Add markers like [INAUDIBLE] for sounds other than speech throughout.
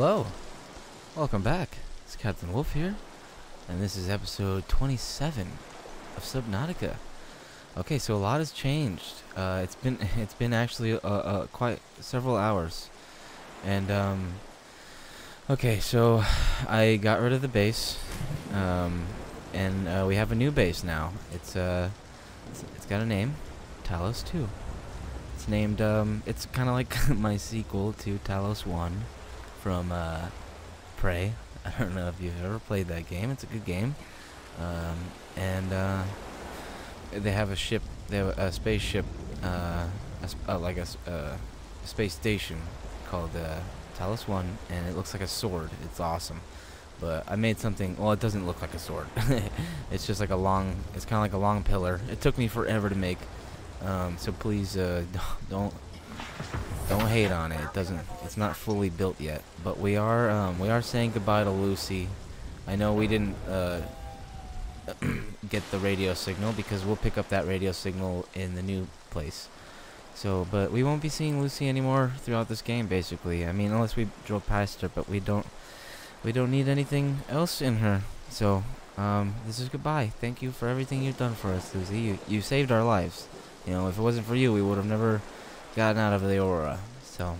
Hello. Welcome back. It's Captain Wolf here, and this is episode 27 of Subnautica. Okay, so a lot has changed. Uh, it's been [LAUGHS] it's been actually uh, uh, quite several hours, and um, okay, so I got rid of the base, um, and uh, we have a new base now. It's uh, it's, it's got a name, Talos 2. It's named um, it's kind of like [LAUGHS] my sequel to Talos 1 from uh, Prey. [LAUGHS] I don't know if you've ever played that game. It's a good game. Um, and uh, they have a ship, they have a, spaceship, uh, a sp uh, like a uh, space station called uh, Talos 1, and it looks like a sword. It's awesome. But I made something, well, it doesn't look like a sword. [LAUGHS] it's just like a long, it's kind of like a long pillar. It took me forever to make. Um, so please [LAUGHS] don't don't hate on it. It doesn't. It's not fully built yet. But we are um, we are saying goodbye to Lucy. I know we didn't uh, [CLEARS THROAT] get the radio signal because we'll pick up that radio signal in the new place. So, but we won't be seeing Lucy anymore throughout this game, basically. I mean, unless we drove past her, but we don't. We don't need anything else in her. So, um, this is goodbye. Thank you for everything you've done for us, Lucy. You you saved our lives. You know, if it wasn't for you, we would have never gotten out of the aurora. So,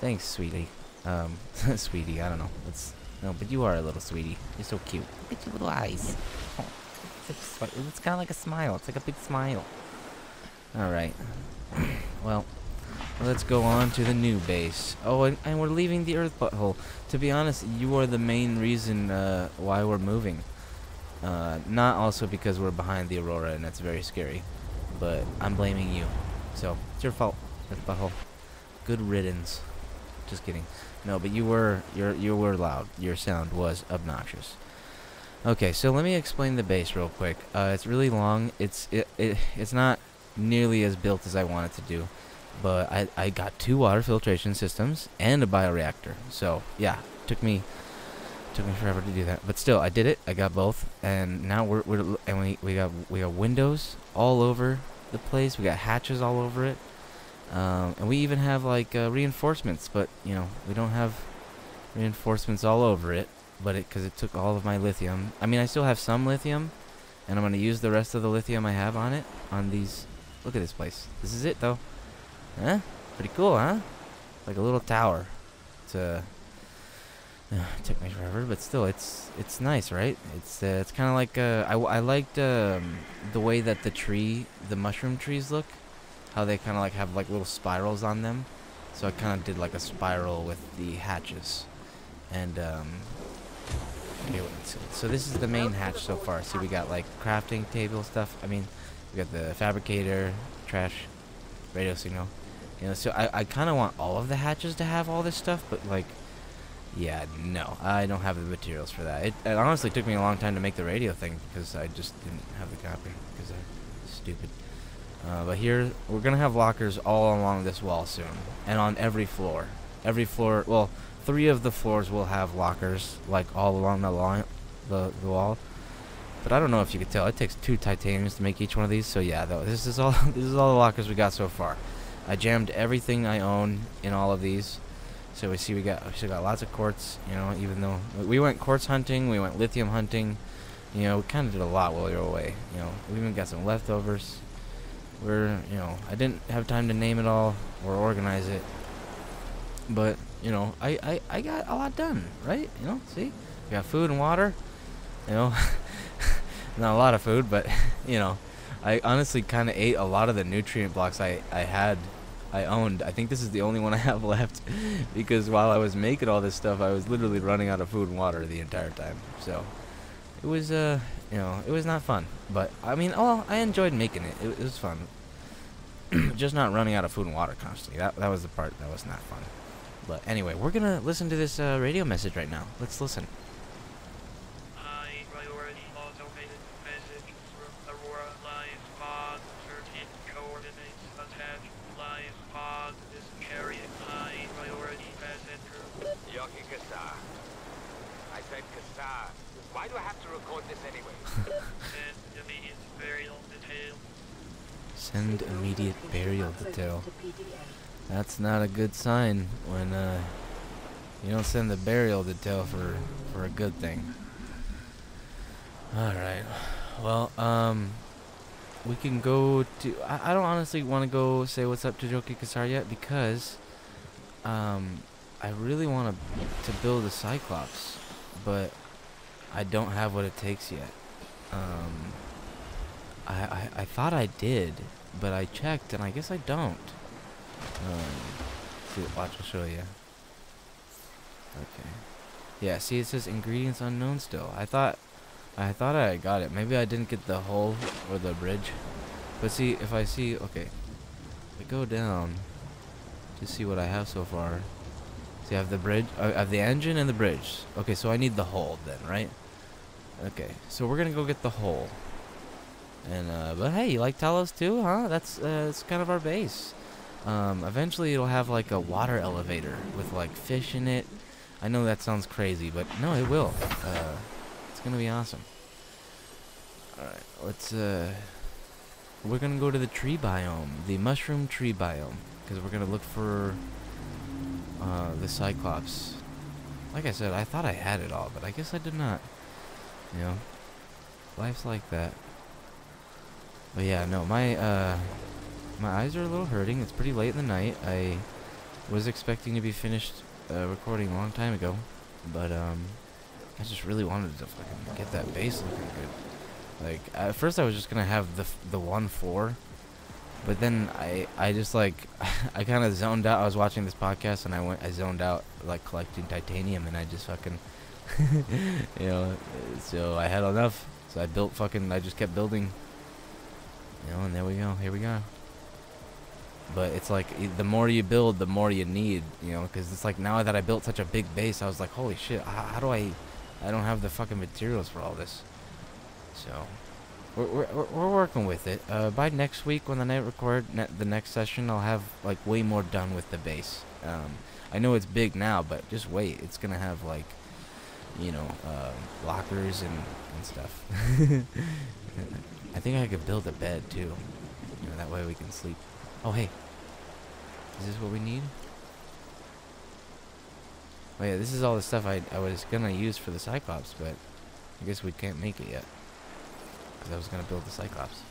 thanks, sweetie. Um, [LAUGHS] sweetie, I don't know. It's no, but you are a little sweetie. You're so cute. Look at your little eyes. Oh, it's, it's kind of like a smile. It's like a big smile. All right. [CLEARS THROAT] well, let's go on to the new base. Oh, and, and, we're leaving the Earth butthole. To be honest, you are the main reason uh, why we're moving. Uh, not also because we're behind the Aurora and that's very scary, but I'm blaming you. So, it's your fault. Earth butthole. Good riddance. Just kidding. No, but you were you you were loud. Your sound was obnoxious. Okay, so let me explain the base real quick. Uh, it's really long. It's it, it it's not nearly as built as I wanted to do, but I I got two water filtration systems and a bioreactor. So yeah, took me took me forever to do that, but still I did it. I got both, and now we're we're and we we got we got windows all over the place. We got hatches all over it. Um, and we even have like uh, reinforcements, but you know we don't have reinforcements all over it. But it because it took all of my lithium. I mean, I still have some lithium, and I'm gonna use the rest of the lithium I have on it on these. Look at this place. This is it though. Huh? Pretty cool, huh? Like a little tower. It's uh, uh took me forever, but still, it's it's nice, right? It's uh, it's kind of like uh, I I liked um, the way that the tree, the mushroom trees look how they kind of like have like little spirals on them. So I kind of did like a spiral with the hatches. And, um, okay, so this is the main hatch so far. See, we got like crafting table stuff. I mean, we got the fabricator, trash, radio signal. You know, so I, I kind of want all of the hatches to have all this stuff, but like, yeah, no, I don't have the materials for that. It, it honestly took me a long time to make the radio thing because I just didn't have the copy because I'm stupid. Uh, but here, we're going to have lockers all along this wall soon. And on every floor. Every floor, well, three of the floors will have lockers, like all along the line, the, the wall. But I don't know if you could tell. It takes two titaniums to make each one of these. So yeah, though, this is all [LAUGHS] this is all the lockers we got so far. I jammed everything I own in all of these. So we see we got we still got lots of quartz, you know, even though we went quartz hunting, we went lithium hunting, you know, we kind of did a lot while we were away, you know. We even got some leftovers. We're, you know, I didn't have time to name it all or organize it. But, you know, I, I, I got a lot done, right? You know, see? We got food and water. You know, [LAUGHS] not a lot of food, but, [LAUGHS] you know, I honestly kind of ate a lot of the nutrient blocks I, I had, I owned. I think this is the only one I have [LAUGHS] left because while I was making all this stuff, I was literally running out of food and water the entire time. So, it was, uh, you know, it was not fun. But, I mean, oh, I enjoyed making it. It, it was fun. [CLEARS THROAT] Just not running out of food and water constantly. That, that was the part that was not fun. But anyway, we're going to listen to this uh, radio message right now. Let's listen. Why do I have to record this anyway? Send immediate burial detail. That's not a good sign when uh, You don't send the burial detail for for a good thing. All right. Well, um, we can go to. I, I don't honestly want to go say what's up to Joki Kasar yet because, um, I really want to to build a Cyclops, but I don't have what it takes yet. Um, I, I I thought I did, but I checked and I guess I don't. Um, see, watch, I'll show you. Okay. Yeah, see, it says ingredients unknown still. I thought, I thought I got it. Maybe I didn't get the hole or the bridge. But see, if I see, okay, I go down to see what I have so far. See, I have the bridge, I have the engine and the bridge. Okay, so I need the hole then, right? Okay, so we're gonna go get the hole. And uh, but hey, you like Talos 2, huh? That's uh, it's kind of our base. Um, eventually it'll have like a water elevator with like fish in it. I know that sounds crazy, but no, it will. Uh, it's gonna be awesome. All right, let's. Uh, we're gonna go to the tree biome, the mushroom tree biome, because we're gonna look for uh, the Cyclops. Like I said, I thought I had it all, but I guess I did not. You know, life's like that. But yeah, no, my uh, my eyes are a little hurting. It's pretty late in the night. I was expecting to be finished uh, recording a long time ago, but um, I just really wanted to fucking get that base looking good. Like at first, I was just gonna have the the one four, but then I I just like [LAUGHS] I kind of zoned out. I was watching this podcast and I went I zoned out like collecting titanium and I just fucking [LAUGHS] you know so I had enough. So I built fucking I just kept building. You know, and there we go. Here we go. But it's like the more you build the more you need you know because it's like now that i built such a big base i was like holy shit how, how, do i i don't have the fucking materials for all this. So we're, we're, we're working with it. Uh, by next week when the night record ne the next session i'll have like way more done with the base. Um, i know it's big now but just wait it's gonna have like you know uh, lockers and, and stuff [LAUGHS] i think i could build a bed too you know that way we can sleep Oh, hey. Is this what we need? Oh yeah, this is all the stuff I, I was gonna use for the Cyclops, but I guess we can't make it yet. Because I was gonna build the Cyclops.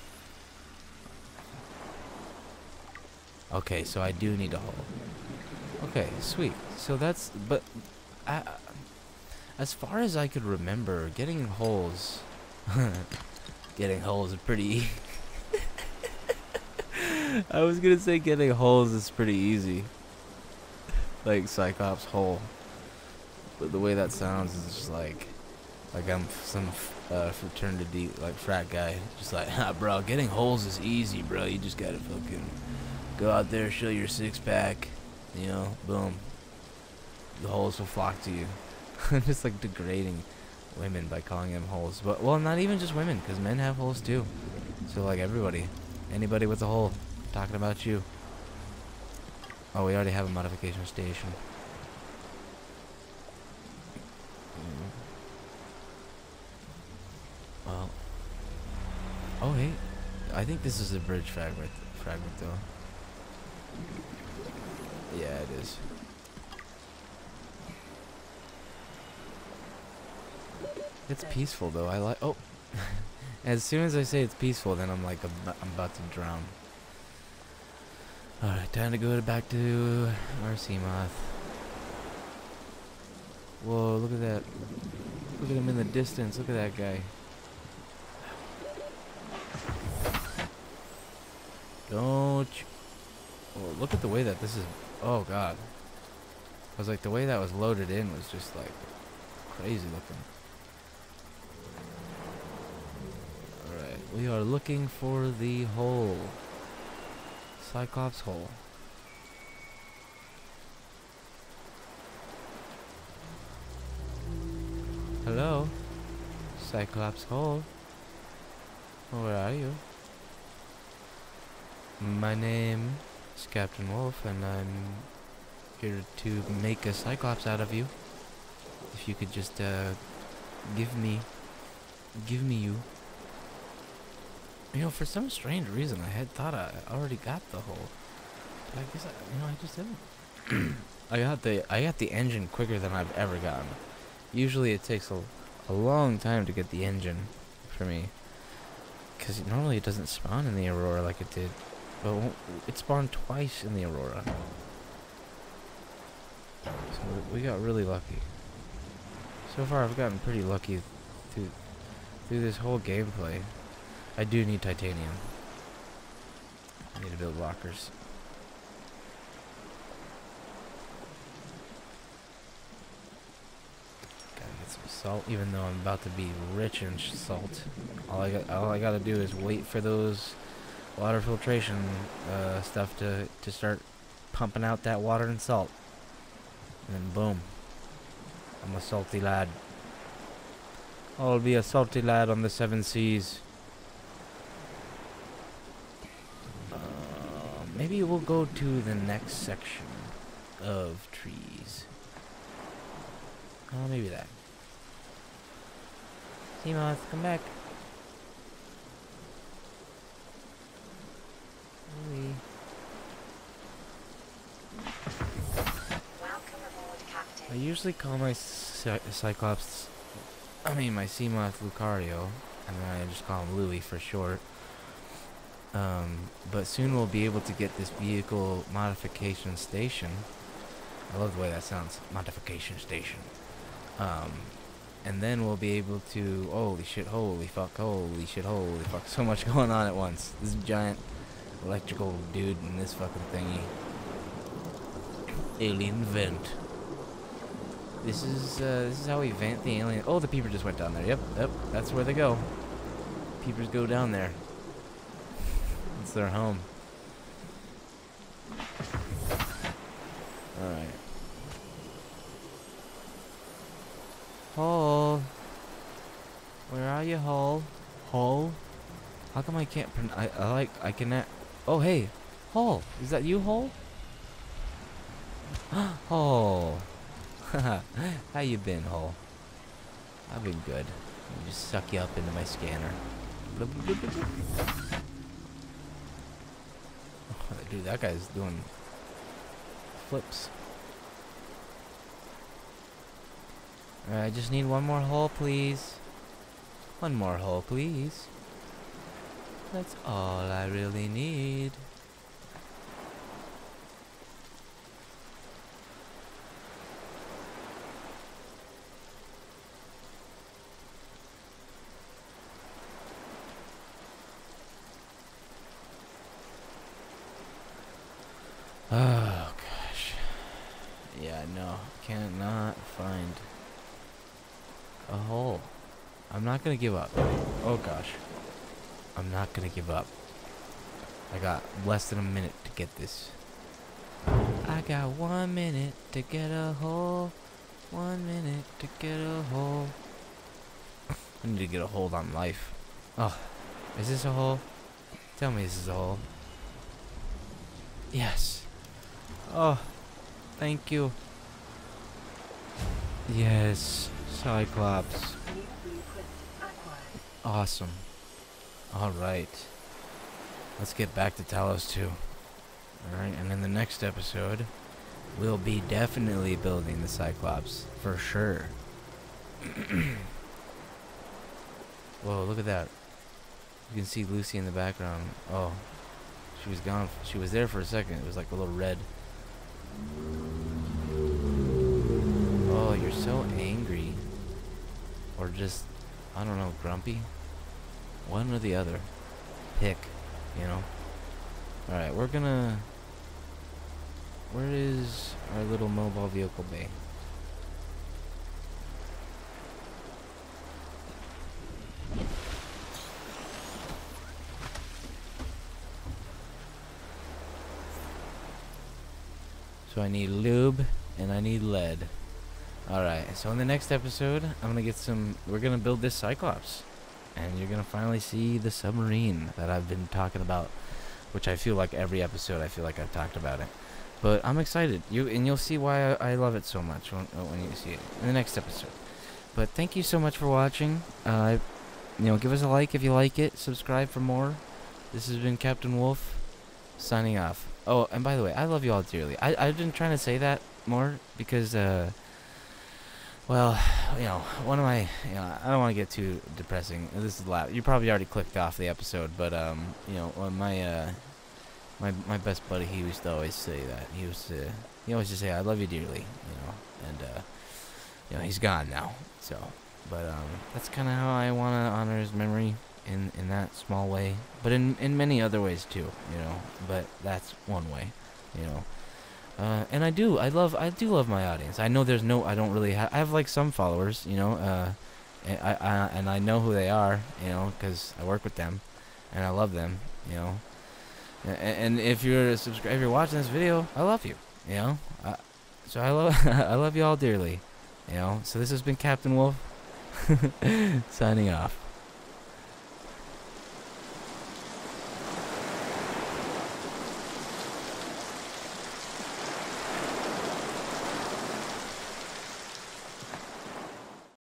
Okay, so I do need a hole. Okay, sweet. So that's, but, I, as far as I could remember, getting holes, [LAUGHS] getting holes is pretty [LAUGHS] I was gonna say getting holes is pretty easy. Like Cyclops hole. But the way that sounds is just like like I'm some uh, fraternity like frat guy. Just like, [LAUGHS] ah, bro, getting holes is easy, bro. You just gotta fucking go out there, show your six pack, you know, boom. The holes will flock to you. [LAUGHS] I'm just like degrading women by calling them holes. But well, not even just women, because men have holes too. So like everybody, anybody with a hole. Talking about you. Oh, we already have a modification station. Mm. Well. Oh, hey. I think this is a bridge fragment, fragment though. Yeah, it is. It's peaceful though. I like. Oh, [LAUGHS] as soon as I say it's peaceful, then I'm like I'm, about to drown. Alright, time to go back to our Seamoth. Whoa, look at that. Look at him in the distance. Look at that guy. Don't. Oh, look at the way that this is... Oh, God. I was like, the way that was loaded in was just, like, crazy looking. Alright, we are looking for the hole. Cyclops hole. Hello? Cyclops hole? Where are you? My name is Captain Wolf and I'm here to make a Cyclops out of you. If you could just uh, give me, give me you. You know, for some strange reason, I had thought I already got the hole. But I guess, I, you know, I just didn't. [CLEARS THROAT] I got the I got the engine quicker than I've ever gotten. Usually it takes a, a long time to get the engine for me. Because normally it doesn't spawn in the Aurora like it did. But it spawned twice in the Aurora. So we got really lucky. So far I've gotten pretty lucky through, through this whole gameplay. I do need titanium. I need to build lockers. Gotta get some salt, even though I'm about to be rich in salt. All I got, all I gotta do is wait for those water filtration uh, stuff to to start pumping out that water and salt, and then boom, I'm a salty lad. I'll be a salty lad on the seven seas. Uh, maybe we'll go to the next section of trees. Oh, maybe that. Seamoth, come back. Louie. I usually call my cy Cyclops, I mean my Seamoth Lucario, and then I just call him Louie for short. Um, but soon we'll be able to get this vehicle modification station. I love the way that sounds, modification station. Um, and then we'll be able to, holy shit, holy fuck, holy shit, holy fuck, [LAUGHS] so much going on at once. This giant electrical dude in this fucking thingy. Alien vent. This is uh, this is how we vent the alien. Oh, the peeper just went down there. Yep, yep, that's where they go. Peepers go down there. It's their home. All right. Hole. Where are you, Hole? Hole? How come I can't pron- I, I like- I cannot- Oh, hey! Hole! Is that you, Hole? [GASPS] Hole! [LAUGHS] How you been, Hole? I've been good. Let me just suck you up into my scanner. Dude, that guy's doing flips. Alright, I just need one more hole, please. One more hole, please. That's all I really need. Oh gosh. Yeah, no, cannot find a hole. I'm not gonna give up. Oh gosh. I'm not gonna give up. I got less than a minute to get this. I got one minute to get a hole. One minute to get a hole. [LAUGHS] I need to get a hold on life. Oh, is this a hole? Tell me this is a hole. Yes. Oh, thank you. Yes, Cyclops. Awesome. Alright. Let's get back to Talos 2. Alright, and in the next episode, we'll be definitely building the Cyclops. For sure. [CLEARS THROAT] Whoa, look at that. You can see Lucy in the background. Oh. She was gone. She was there for a second. It was like a little red. So angry. Or just, I don't know, grumpy? One or the other. Pick, you know? Alright, we're gonna... Where is our little mobile vehicle bay? So I need lube and I need lead. Alright, so in the next episode, I'm gonna get some. We're gonna build this Cyclops. And you're gonna finally see the submarine that I've been talking about. Which I feel like every episode, I feel like I've talked about it. But I'm excited. You And you'll see why I, I love it so much when, when you see it in the next episode. But thank you so much for watching. Uh, you know, give us a like if you like it. Subscribe for more. This has been Captain Wolf, signing off. Oh, and by the way, I love you all dearly. I, I've been trying to say that more because, uh, well, you know, one of my, you know, I don't want to get too depressing. This is loud. You probably already clicked off the episode, but um, you know, one my uh, my my best buddy, he used to always say that. He used to, he always just say, "I love you dearly," you know, and uh, you know, he's gone now. So, but um, that's kind of how I want to honor his memory in in that small way, but in in many other ways too, you know. But that's one way, you know. Uh, and I do, I love, I do love my audience. I know there's no, I don't really have, I have like some followers, you know, uh, and I, I and I know who they are, you know, because I work with them, and I love them, you know. And, and if you're a subscriber, if you're watching this video, I love you, you know. Uh, so I love, [LAUGHS] I love you all dearly, you know. So this has been Captain Wolf, [LAUGHS] signing off.